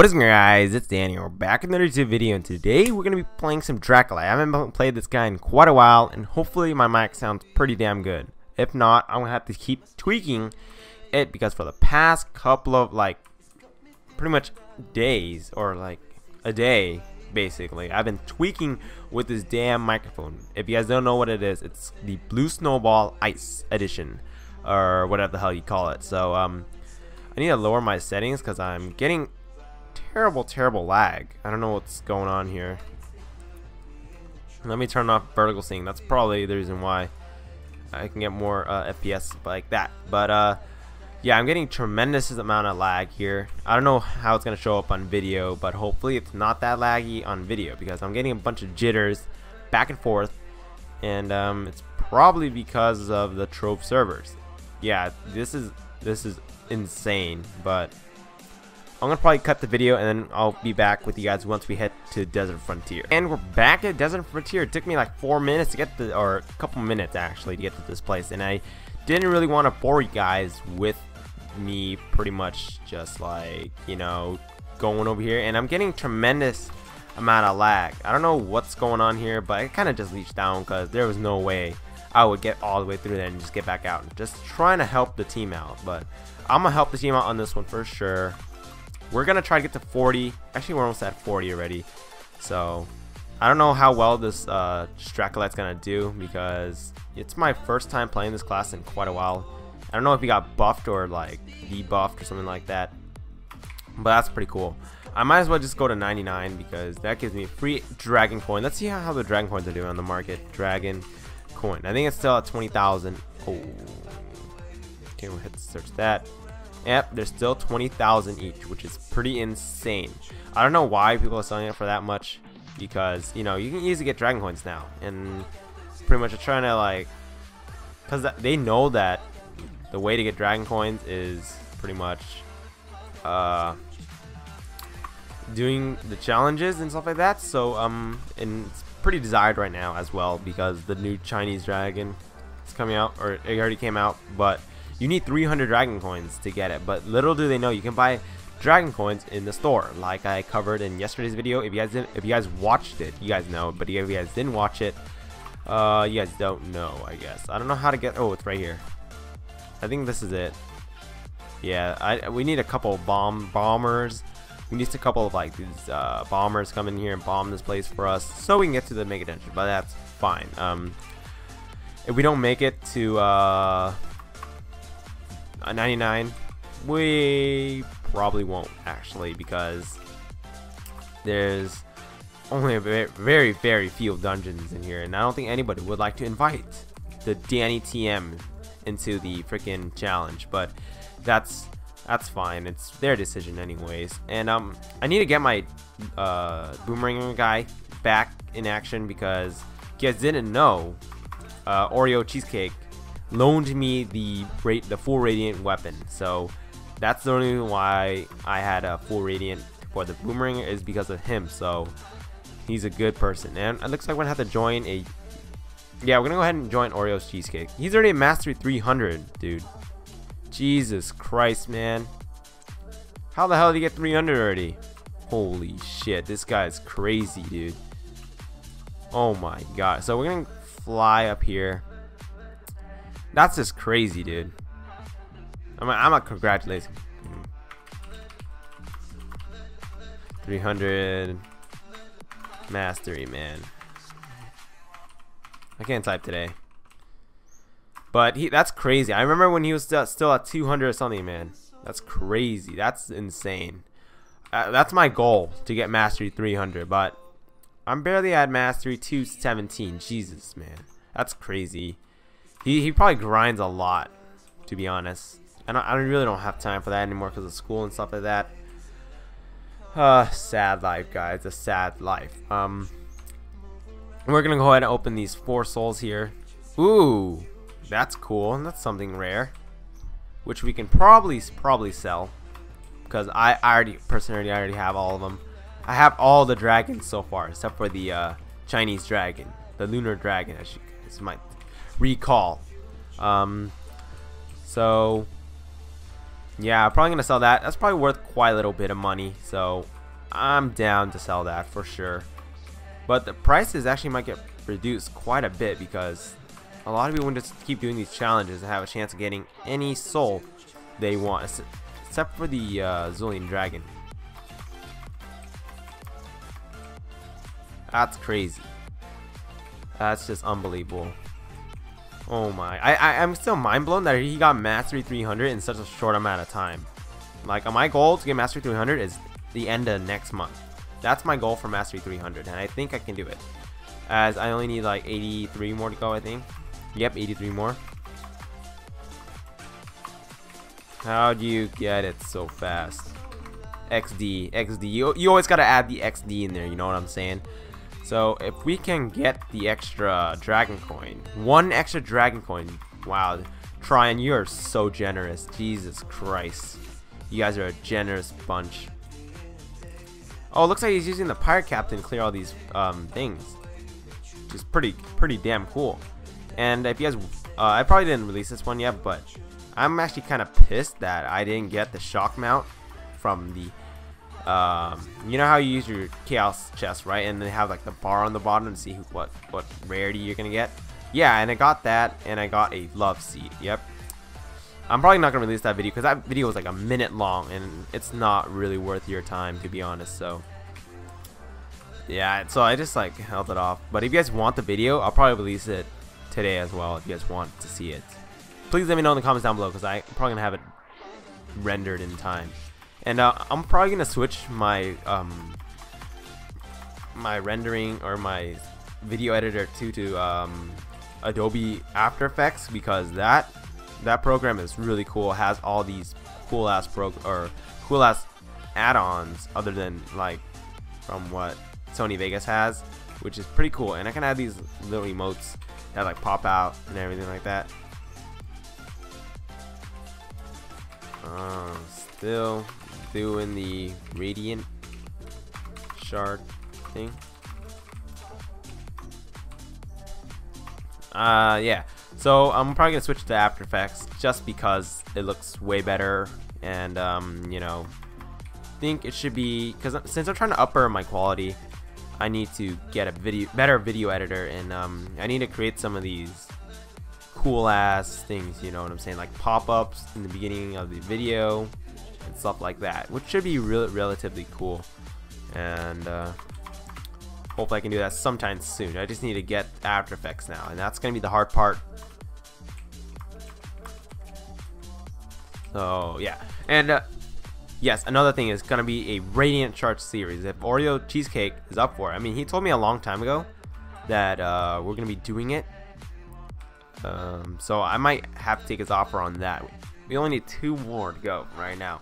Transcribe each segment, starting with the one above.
What is going guys, it's we're back in another video, and today we're going to be playing some Dracolyte. I haven't played this guy in quite a while, and hopefully my mic sounds pretty damn good. If not, I'm going to have to keep tweaking it, because for the past couple of, like, pretty much days, or like, a day, basically, I've been tweaking with this damn microphone. If you guys don't know what it is, it's the Blue Snowball Ice Edition, or whatever the hell you call it. So, um, I need to lower my settings, because I'm getting terrible, terrible lag. I don't know what's going on here. Let me turn off vertical sync. That's probably the reason why I can get more uh, FPS like that. But uh, yeah, I'm getting tremendous amount of lag here. I don't know how it's gonna show up on video, but hopefully it's not that laggy on video because I'm getting a bunch of jitters back and forth, and um, it's probably because of the Trove servers. Yeah, this is this is insane, but I'm gonna probably cut the video and then I'll be back with you guys once we head to Desert Frontier. And we're back at Desert Frontier. It took me like four minutes to get the, or a couple minutes actually to get to this place. And I didn't really want to bore you guys with me pretty much just like, you know, going over here. And I'm getting tremendous amount of lag. I don't know what's going on here, but I kind of just leached down because there was no way I would get all the way through there and just get back out. Just trying to help the team out. But I'm going to help the team out on this one for sure. We're going to try to get to 40. Actually, we're almost at 40 already. So, I don't know how well this uh, Dracolyte's going to do because it's my first time playing this class in quite a while. I don't know if he got buffed or like debuffed or something like that. But that's pretty cool. I might as well just go to 99 because that gives me free dragon coin. Let's see how, how the dragon coins are doing on the market. Dragon coin. I think it's still at 20,000. Oh. Okay, we'll hit search that. Yep, there's still 20,000 each, which is pretty insane. I don't know why people are selling it for that much, because, you know, you can easily get Dragon Coins now, and pretty much are trying to, like, because they know that the way to get Dragon Coins is pretty much, uh, doing the challenges and stuff like that, so, um, and it's pretty desired right now as well, because the new Chinese Dragon is coming out, or it already came out, but you need 300 dragon coins to get it, but little do they know you can buy dragon coins in the store, like I covered in yesterday's video. If you guys didn't, if you guys watched it, you guys know. But if you guys didn't watch it, uh, you guys don't know, I guess. I don't know how to get. Oh, it's right here. I think this is it. Yeah, I we need a couple bomb bombers. We need a couple of like these uh, bombers come in here and bomb this place for us, so we can get to the mega dungeon. But that's fine. Um, if we don't make it to uh a 99 we probably won't actually because there's only a very, very few dungeons in here and I don't think anybody would like to invite the Danny TM into the freaking challenge but that's that's fine. It's their decision anyways. And um I need to get my uh, boomerang guy back in action because you guys didn't know uh, Oreo cheesecake loaned me the the full radiant weapon. So that's the only reason why I had a full radiant for the boomerang is because of him. So he's a good person. And it looks like we're gonna have to join a yeah, we're gonna go ahead and join Oreo's cheesecake. He's already at mastery 300, dude. Jesus Christ, man. How the hell did he get 300 already? Holy shit, this guy's crazy, dude. Oh my god. So we're gonna fly up here. That's just crazy, dude. I'm a, I'm a congratulate. 300 mastery, man. I can't type today. But he that's crazy. I remember when he was still, still at 200 or something, man. That's crazy. That's insane. Uh, that's my goal to get mastery 300, but I'm barely at mastery 217. Jesus, man. That's crazy. He, he probably grinds a lot, to be honest. And I, I really don't have time for that anymore because of school and stuff like that. Uh, sad life, guys. A sad life. Um, we're gonna go ahead and open these four souls here. Ooh, that's cool. That's something rare, which we can probably probably sell because I, I already personally I already have all of them. I have all the dragons so far except for the uh, Chinese dragon, the lunar dragon, as you guys might recall. Um, so yeah, probably gonna sell that. That's probably worth quite a little bit of money, so I'm down to sell that for sure. But the prices actually might get reduced quite a bit because a lot of people to keep doing these challenges and have a chance of getting any soul they want, except for the uh, Zulian Dragon. That's crazy. That's just unbelievable. Oh my. I, I, I'm still mind blown that he got Mastery 300 in such a short amount of time. Like, my goal to get Mastery 300 is the end of next month. That's my goal for Mastery 300, and I think I can do it. As I only need like 83 more to go, I think. Yep, 83 more. How do you get it so fast? XD, XD. You, you always gotta add the XD in there, you know what I'm saying? So if we can get the extra dragon coin, one extra dragon coin, wow, Trion, you are so generous. Jesus Christ. You guys are a generous bunch. Oh, looks like he's using the pirate captain to clear all these um, things. Which is pretty, pretty damn cool. And if you guys, uh, I probably didn't release this one yet, but I'm actually kind of pissed that I didn't get the shock mount from the um, you know how you use your chaos chest, right? And they have like the bar on the bottom to see who, what what rarity you're gonna get. Yeah, and I got that, and I got a love seed. Yep. I'm probably not gonna release that video because that video was like a minute long, and it's not really worth your time to be honest. So yeah, so I just like held it off. But if you guys want the video, I'll probably release it today as well. If you guys want to see it, please let me know in the comments down below because I'm probably gonna have it rendered in time. And uh, I'm probably gonna switch my um, my rendering or my video editor to to um, Adobe After Effects because that that program is really cool. Has all these cool ass pro or cool ass add-ons other than like from what Sony Vegas has, which is pretty cool. And I can add these little emotes that like pop out and everything like that. Uh, still doing the radiant shard thing. Uh, yeah. So I'm probably gonna switch to After Effects just because it looks way better, and um, you know, think it should be because since I'm trying to upper my quality, I need to get a video better video editor, and um, I need to create some of these cool ass things. You know what I'm saying? Like pop-ups in the beginning of the video, and stuff like that, which should be re relatively cool. And uh, hopefully I can do that sometime soon. I just need to get After Effects now, and that's going to be the hard part. So yeah, and uh, yes, another thing is going to be a Radiant Shard series. If Oreo Cheesecake is up for it, I mean, he told me a long time ago that uh, we're going to be doing it. Um, so I might have to take his offer on that. We only need two more to go right now.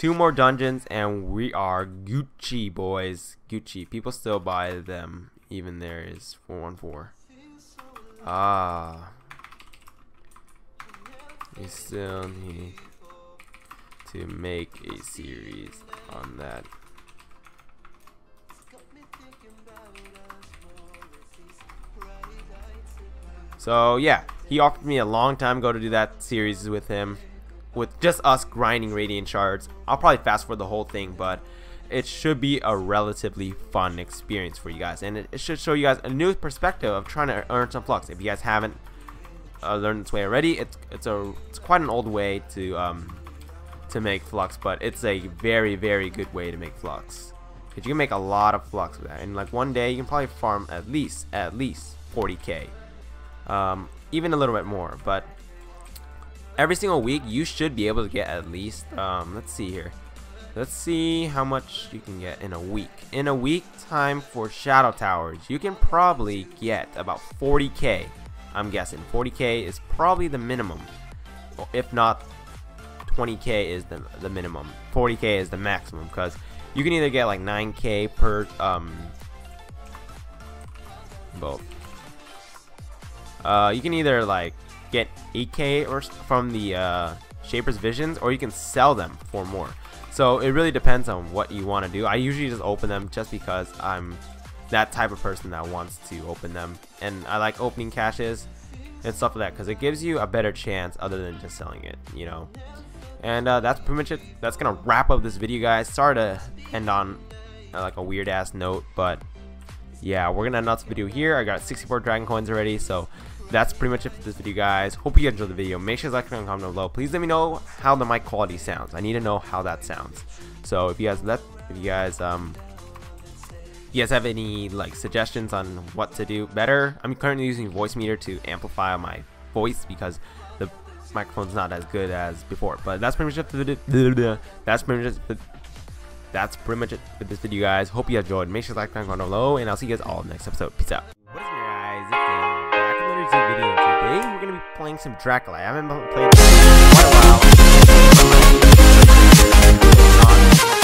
Two more dungeons and we are Gucci boys. Gucci. People still buy them. Even there is 414. Ah. We still need to make a series on that. So yeah, he offered me a long time ago to do that series with him with just us grinding radiant shards. I'll probably fast forward the whole thing, but it should be a relatively fun experience for you guys, and it, should show you guys a new perspective of trying to earn some flux. If you guys haven't uh, learned this way already, it's it's a it's quite an old way to um to make flux, but it's a very very good way to make flux. Cause you can make a lot of flux with that, and like one day you can probably farm at least at least 40k, um, even a little bit more. But every single week you should be able to get at least um, let's see here. Let's see how much you can get in a week. In a week time for shadow towers. You can probably get about 40k I'm guessing. 40k is probably the minimum. If not 20k is the, the minimum. 40k is the maximum because you can either get like 9k per um both uh, you can either like get 8k or from the uh, Shaper's Visions or you can sell them for more. So it really depends on what you want to do. I usually just open them just because I'm that type of person that wants to open them and I like opening caches and stuff like that because it gives you a better chance other than just selling it, you know. And uh, that's pretty much it. That's gonna wrap up this video, guys. Sorry to end on uh, like a weird ass note, but yeah, we're gonna end this video here. I got 64 dragon coins already, so that's pretty much it for this video, guys. Hope you enjoyed the video. Make sure to like and comment below. Please let me know how the mic quality sounds. I need to know how that sounds. So if you guys let, if you guys um, you guys have any like suggestions on what to do better? I'm currently using Voicemeeter to amplify my voice because the microphone's not as good as before. But that's pretty much it for the that's pretty much it. That's pretty much it for this video, guys. Hope you enjoyed. Make sure to like, comment, comment below, and I'll see you guys all next episode. Peace out. Playing some Dracolyte. I haven't played this in quite a while.